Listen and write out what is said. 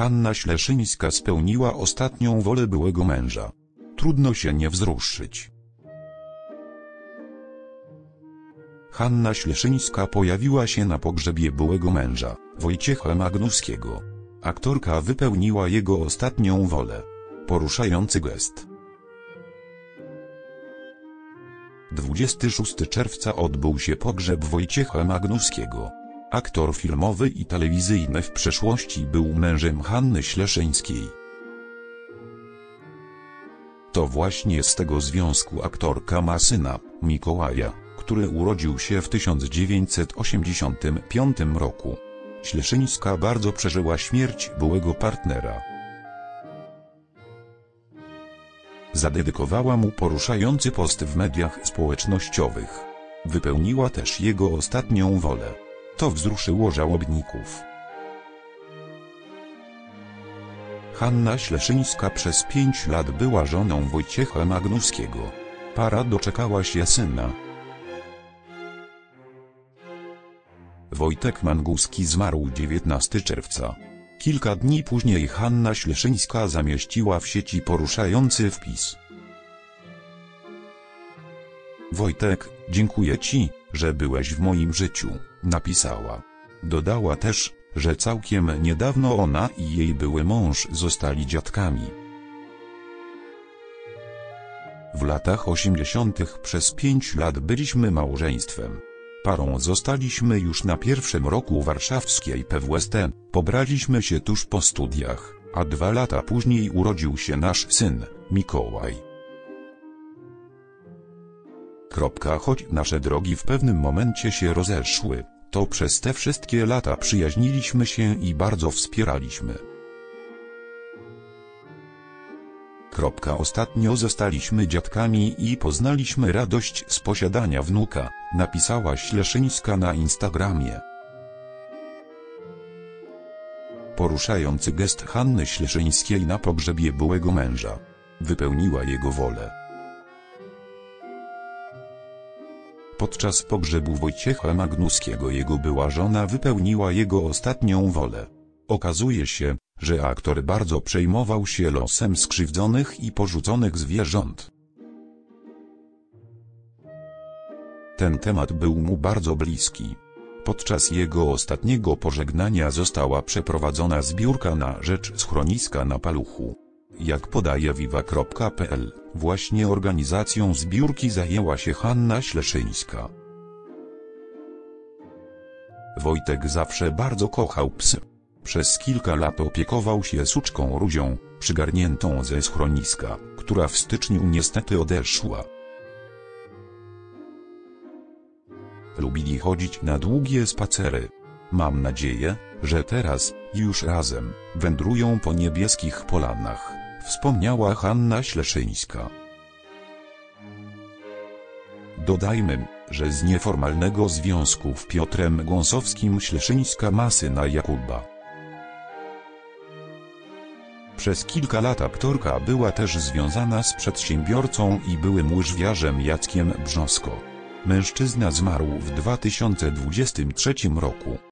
Hanna Śleszyńska spełniła ostatnią wolę byłego męża. Trudno się nie wzruszyć. Hanna Śleszyńska pojawiła się na pogrzebie byłego męża, Wojciecha Magnuskiego. Aktorka wypełniła jego ostatnią wolę. Poruszający gest. 26 czerwca odbył się pogrzeb Wojciecha Magnuskiego. Aktor filmowy i telewizyjny w przeszłości był mężem Hanny Śleszyńskiej. To właśnie z tego związku aktorka ma syna, Mikołaja, który urodził się w 1985 roku. Śleszyńska bardzo przeżyła śmierć byłego partnera. Zadedykowała mu poruszający post w mediach społecznościowych. Wypełniła też jego ostatnią wolę. To wzruszyło żałobników. Hanna Śleszyńska przez pięć lat była żoną Wojciecha Magnuskiego. Para doczekała się syna. Wojtek Manguski zmarł 19 czerwca. Kilka dni później Hanna Śleszyńska zamieściła w sieci poruszający wpis. Wojtek, dziękuję Ci, że byłeś w moim życiu, napisała. Dodała też, że całkiem niedawno ona i jej były mąż zostali dziadkami. W latach 80. przez pięć lat byliśmy małżeństwem. Parą zostaliśmy już na pierwszym roku warszawskiej PWST, pobraliśmy się tuż po studiach, a dwa lata później urodził się nasz syn, Mikołaj. Kropka, choć nasze drogi w pewnym momencie się rozeszły, to przez te wszystkie lata przyjaźniliśmy się i bardzo wspieraliśmy. Kropka, ostatnio zostaliśmy dziadkami i poznaliśmy radość z posiadania wnuka, napisała Śleszyńska na Instagramie. Poruszający gest Hanny Śleszyńskiej na pogrzebie byłego męża. Wypełniła jego wolę. Podczas pogrzebu Wojciecha Magnuskiego jego była żona wypełniła jego ostatnią wolę. Okazuje się, że aktor bardzo przejmował się losem skrzywdzonych i porzuconych zwierząt. Ten temat był mu bardzo bliski. Podczas jego ostatniego pożegnania została przeprowadzona zbiórka na rzecz schroniska na Paluchu. Jak podaje viva.pl, właśnie organizacją zbiórki zajęła się Hanna Śleszyńska. Wojtek zawsze bardzo kochał psy. Przez kilka lat opiekował się suczką Rudzią, przygarniętą ze schroniska, która w styczniu niestety odeszła. Lubili chodzić na długie spacery. Mam nadzieję, że teraz, już razem, wędrują po niebieskich polanach, wspomniała Hanna Śleszyńska. Dodajmy, że z nieformalnego związku z Piotrem Gąsowskim Śleszyńska ma syna Jakuba. Przez kilka lat aktorka była też związana z przedsiębiorcą i byłym łyżwiarzem Jackiem Brzosko. Mężczyzna zmarł w 2023 roku.